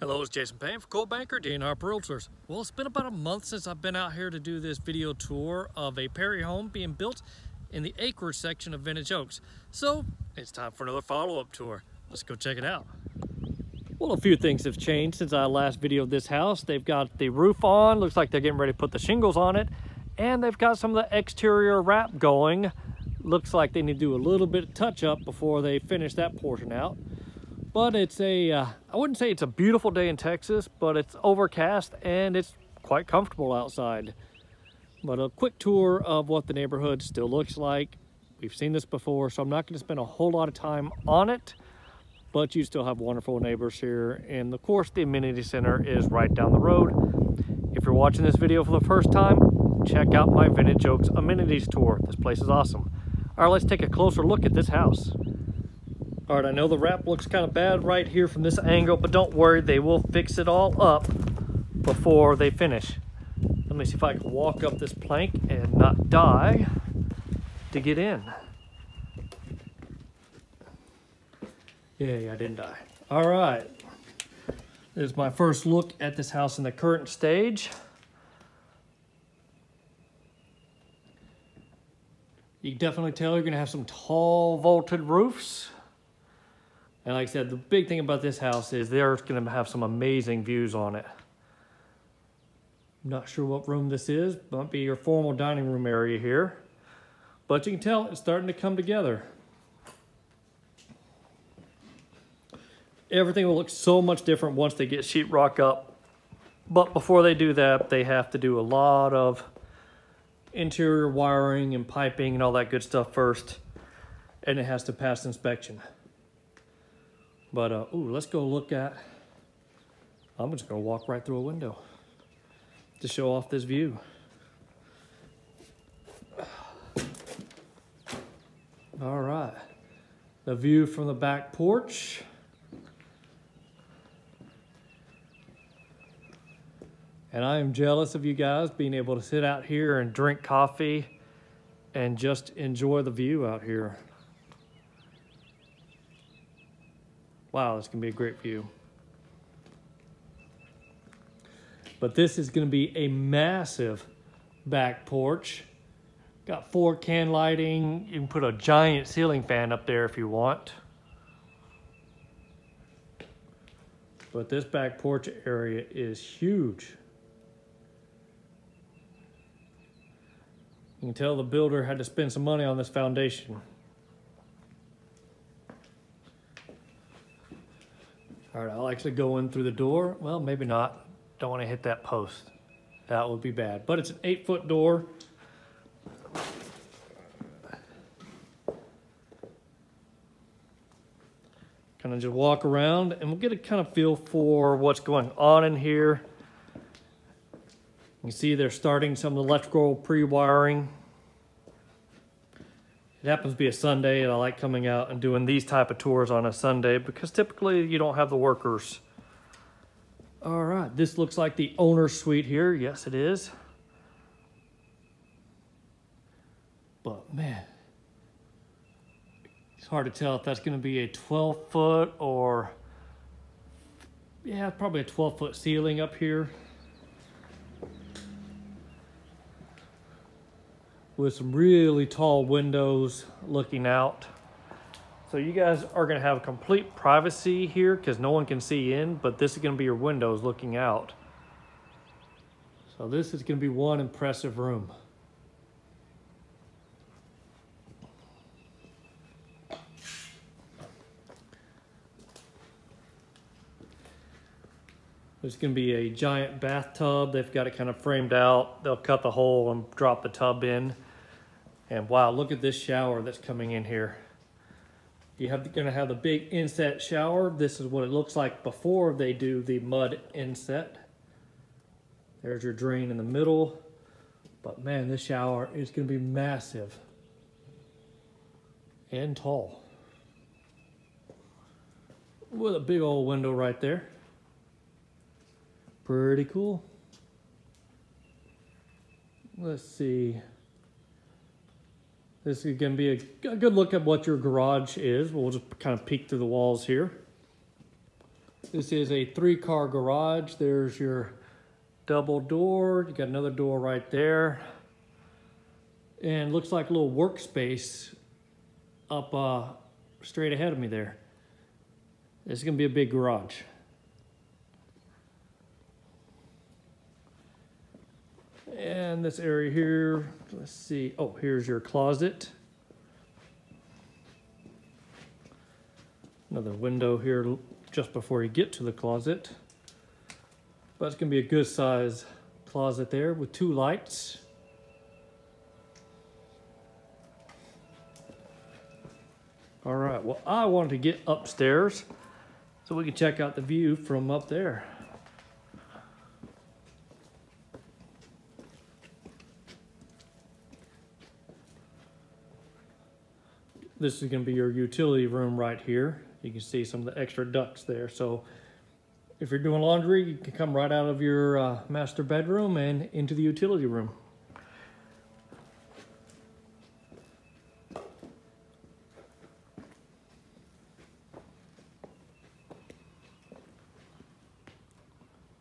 Hello, it's Jason Payne for Coldwell Banker, DNR Realtors. Well, it's been about a month since I've been out here to do this video tour of a Perry home being built in the acreage section of Vintage Oaks. So, it's time for another follow-up tour. Let's go check it out. Well, a few things have changed since I last videoed this house. They've got the roof on, looks like they're getting ready to put the shingles on it, and they've got some of the exterior wrap going. Looks like they need to do a little bit of touch-up before they finish that portion out but it's a uh, I wouldn't say it's a beautiful day in Texas, but it's overcast and it's quite comfortable outside. But a quick tour of what the neighborhood still looks like. We've seen this before, so I'm not going to spend a whole lot of time on it, but you still have wonderful neighbors here. And of course, the amenity center is right down the road. If you're watching this video for the first time, check out my Vintage Oaks amenities tour. This place is awesome. All right, let's take a closer look at this house. All right, I know the wrap looks kind of bad right here from this angle, but don't worry, they will fix it all up before they finish. Let me see if I can walk up this plank and not die to get in. Yeah, yeah, I didn't die. All right. This is my first look at this house in the current stage. You can definitely tell you're gonna have some tall vaulted roofs. And like I said, the big thing about this house is they're going to have some amazing views on it. Not sure what room this is. Might be your formal dining room area here. But you can tell it's starting to come together. Everything will look so much different once they get sheetrock up. But before they do that, they have to do a lot of interior wiring and piping and all that good stuff first. And it has to pass inspection. But, uh, ooh, let's go look at, I'm just gonna walk right through a window to show off this view. All right, the view from the back porch. And I am jealous of you guys being able to sit out here and drink coffee and just enjoy the view out here. Wow, this can be a great view. But this is going to be a massive back porch. Got four can lighting. You can put a giant ceiling fan up there if you want. But this back porch area is huge. You can tell the builder had to spend some money on this foundation. All right, I'll actually go in through the door. Well, maybe not. Don't want to hit that post. That would be bad. But it's an eight foot door. Kind of just walk around and we'll get a kind of feel for what's going on in here. You can see they're starting some electrical pre-wiring. It happens to be a Sunday and I like coming out and doing these type of tours on a Sunday because typically you don't have the workers. All right, this looks like the owner's suite here. Yes, it is. But man, it's hard to tell if that's gonna be a 12 foot or, yeah, probably a 12 foot ceiling up here. With some really tall windows looking out. So you guys are gonna have complete privacy here because no one can see in, but this is gonna be your windows looking out. So this is gonna be one impressive room. There's going to be a giant bathtub. They've got it kind of framed out. They'll cut the hole and drop the tub in. And wow, look at this shower that's coming in here. You have gonna have the big inset shower. This is what it looks like before they do the mud inset. There's your drain in the middle. But man, this shower is gonna be massive and tall. With a big old window right there. Pretty cool. Let's see. This is going to be a, a good look at what your garage is. We'll just kind of peek through the walls here. This is a three car garage. There's your double door. You got another door right there. And looks like a little workspace up uh, straight ahead of me there. This is gonna be a big garage. And this area here, let's see. Oh, here's your closet. Another window here just before you get to the closet. But it's gonna be a good size closet there with two lights. All right, well, I wanted to get upstairs so we can check out the view from up there. This is gonna be your utility room right here. You can see some of the extra ducts there. So if you're doing laundry, you can come right out of your uh, master bedroom and into the utility room.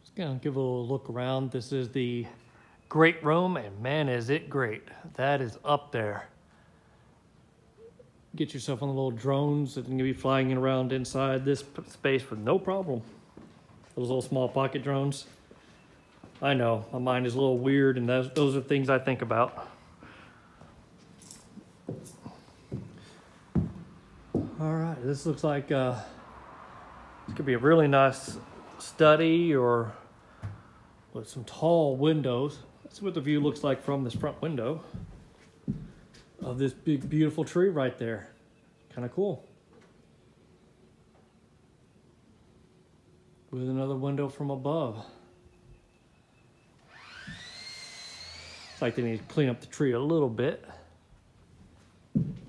Just gonna give a little look around. This is the great room and man is it great. That is up there get yourself on the little drones that can be flying around inside this space with no problem. Those little small pocket drones. I know, my mind is a little weird and those, those are things I think about. All right, this looks like uh, this could be a really nice study or with some tall windows. That's what the view looks like from this front window of this big, beautiful tree right there. Kind of cool. With another window from above. It's like they need to clean up the tree a little bit.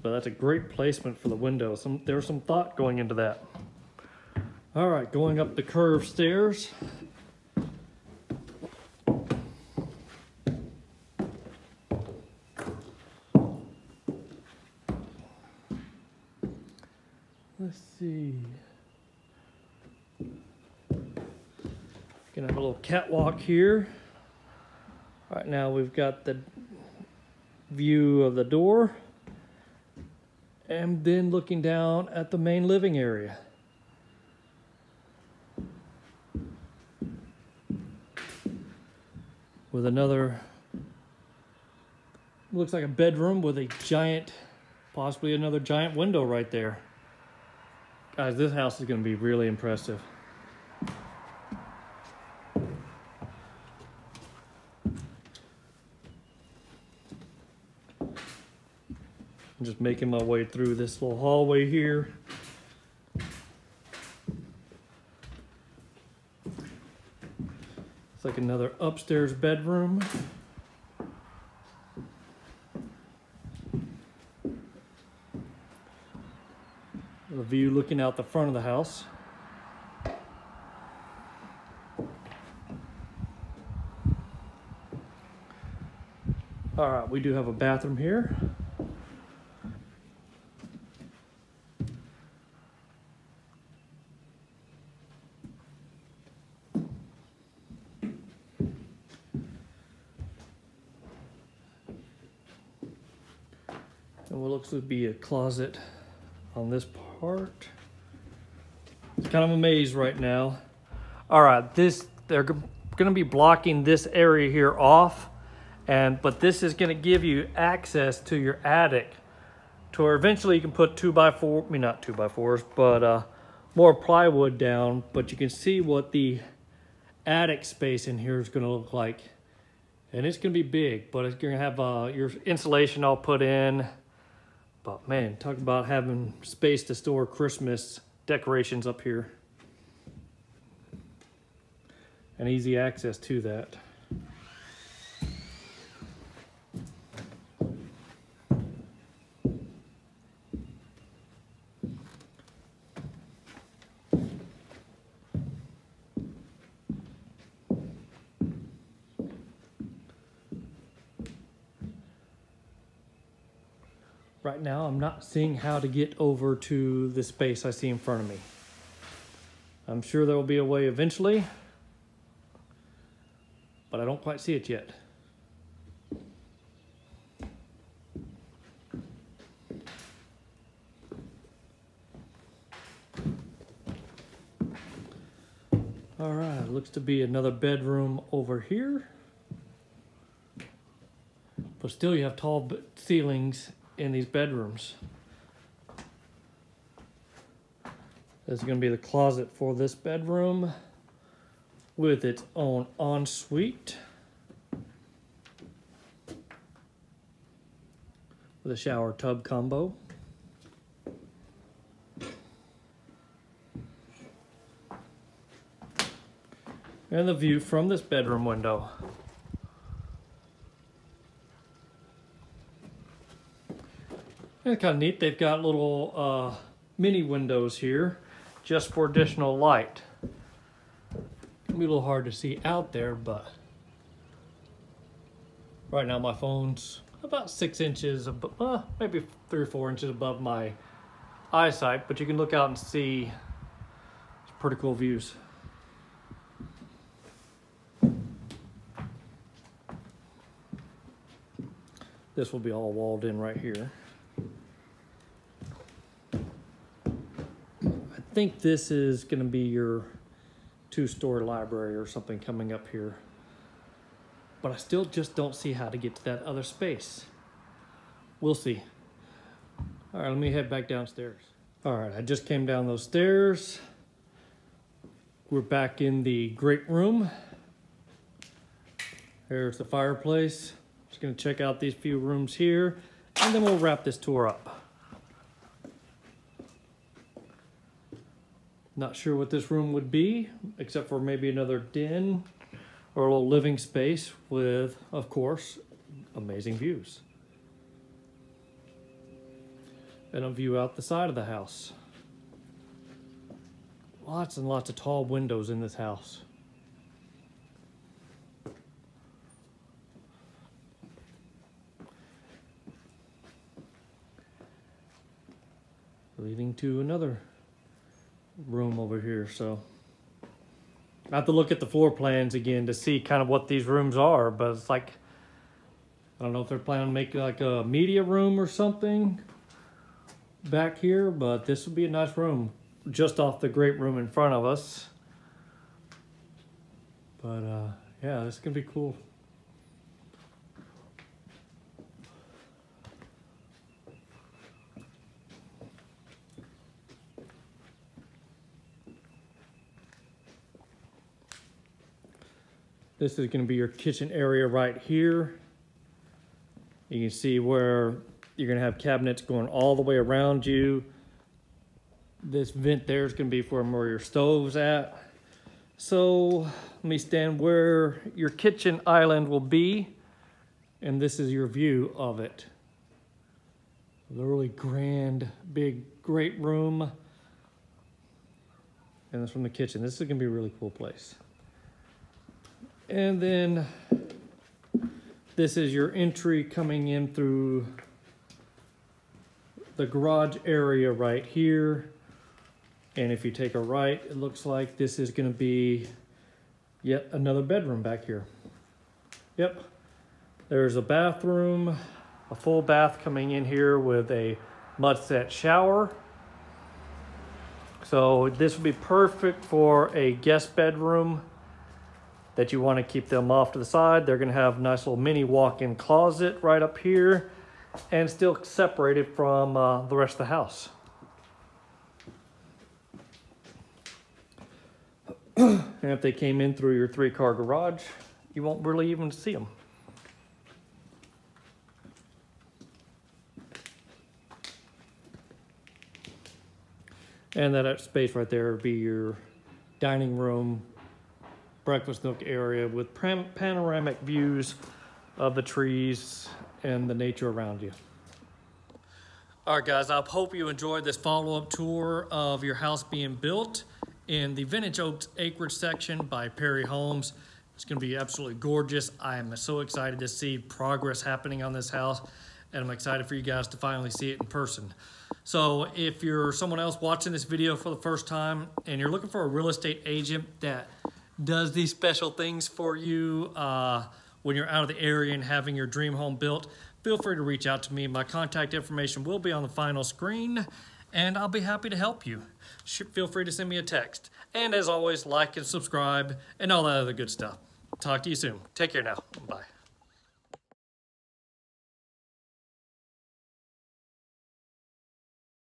But that's a great placement for the window. Some, there's some thought going into that. All right, going up the curved stairs. Let's see. Gonna have a little catwalk here. Right now we've got the view of the door and then looking down at the main living area. With another, looks like a bedroom with a giant, possibly another giant window right there. Guys, this house is going to be really impressive. Just making my way through this little hallway here. It's like another upstairs bedroom. a view looking out the front of the house. All right, we do have a bathroom here. Looks to be a closet on this part. It's kind of a maze right now. All right, this they're going to be blocking this area here off, and but this is going to give you access to your attic, to where eventually you can put two by four, I mean not two by fours, but uh, more plywood down. But you can see what the attic space in here is going to look like, and it's to be big. But it's to have uh, your insulation all put in. But man, talk about having space to store Christmas decorations up here. And easy access to that. Right now, I'm not seeing how to get over to the space I see in front of me. I'm sure there will be a way eventually, but I don't quite see it yet. All right, looks to be another bedroom over here. But still you have tall ceilings in these bedrooms. This is going to be the closet for this bedroom with its own ensuite. With a shower tub combo. And the view from this bedroom window. And kind of neat. They've got little uh, mini windows here just for additional light. It'll be a little hard to see out there, but right now my phone's about six inches, above, uh, maybe three or four inches above my eyesight, but you can look out and see pretty cool views. This will be all walled in right here. Think this is going to be your two-story library or something coming up here. But I still just don't see how to get to that other space. We'll see. All right, let me head back downstairs. All right, I just came down those stairs. We're back in the great room. There's the fireplace. Just gonna check out these few rooms here, and then we'll wrap this tour up. Not sure what this room would be, except for maybe another den or a little living space with, of course, amazing views. And a view out the side of the house. Lots and lots of tall windows in this house. Leading to another room over here, so. I have to look at the floor plans again to see kind of what these rooms are, but it's like, I don't know if they're planning to make like a media room or something back here, but this would be a nice room just off the great room in front of us. But uh, yeah, this is gonna be cool. This is going to be your kitchen area right here. You can see where you're going to have cabinets going all the way around you. This vent there is going to be for where your stove's at. So let me stand where your kitchen island will be. And this is your view of it. The really grand, big, great room. And from the kitchen. This is going to be a really cool place. And then this is your entry coming in through the garage area right here. And if you take a right, it looks like this is gonna be yet another bedroom back here. Yep, there's a bathroom, a full bath coming in here with a mud set shower. So this would be perfect for a guest bedroom that you want to keep them off to the side. They're going to have a nice little mini walk-in closet right up here and still separated from uh, the rest of the house. and if they came in through your three-car garage, you won't really even see them. And that space right there would be your dining room, breakfast nook area with panoramic views of the trees and the nature around you. All right, guys, I hope you enjoyed this follow-up tour of your house being built in the Vintage Oaks Acreage section by Perry Homes. It's going to be absolutely gorgeous. I am so excited to see progress happening on this house. and I'm excited for you guys to finally see it in person. So if you're someone else watching this video for the first time and you're looking for a real estate agent that does these special things for you uh, when you're out of the area and having your dream home built, feel free to reach out to me. My contact information will be on the final screen and I'll be happy to help you. Feel free to send me a text. And as always, like and subscribe and all that other good stuff. Talk to you soon. Take care now. Bye.